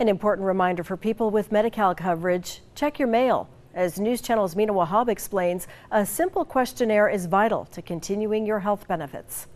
An important reminder for people with Medi-Cal coverage, check your mail. As News Channel's Mina Wahab explains, a simple questionnaire is vital to continuing your health benefits.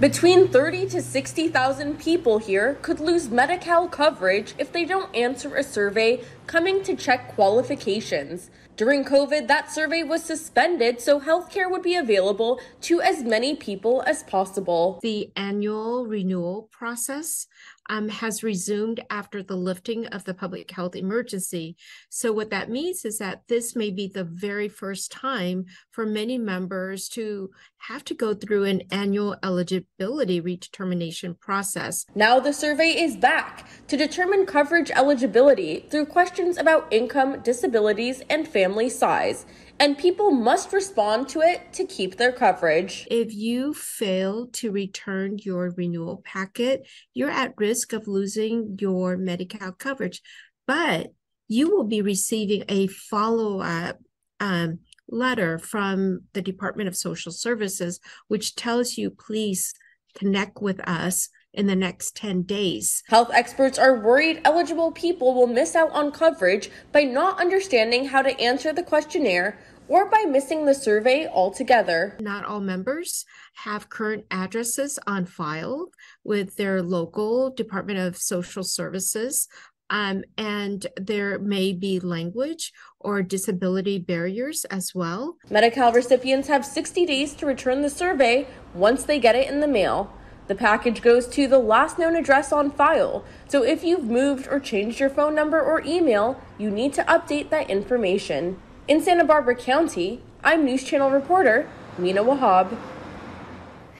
Between 30 to 60,000 people here could lose Medi-Cal coverage if they don't answer a survey coming to check qualifications. During COVID, that survey was suspended so healthcare would be available to as many people as possible. The annual renewal process um, has resumed after the lifting of the public health emergency. So, what that means is that this may be the very first time for many members to have to go through an annual eligibility redetermination process. Now, the survey is back to determine coverage eligibility through questions about income, disabilities, and family size and people must respond to it to keep their coverage. If you fail to return your renewal packet, you're at risk of losing your Medi-Cal coverage, but you will be receiving a follow up um, letter from the Department of Social Services, which tells you please connect with us in the next 10 days. Health experts are worried eligible people will miss out on coverage by not understanding how to answer the questionnaire or by missing the survey altogether. Not all members have current addresses on file with their local Department of Social Services. Um, and there may be language or disability barriers as well. Medi-Cal recipients have 60 days to return the survey once they get it in the mail. The package goes to the last known address on file, so if you've moved or changed your phone number or email, you need to update that information. In Santa Barbara County, I'm News Channel reporter Mina Wahab.